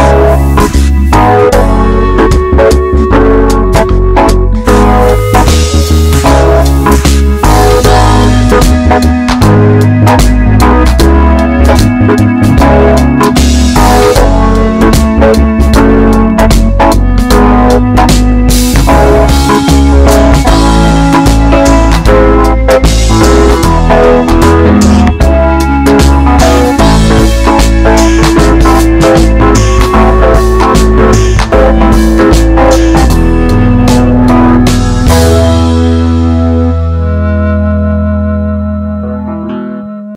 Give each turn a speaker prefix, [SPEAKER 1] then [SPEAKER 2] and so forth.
[SPEAKER 1] Peace.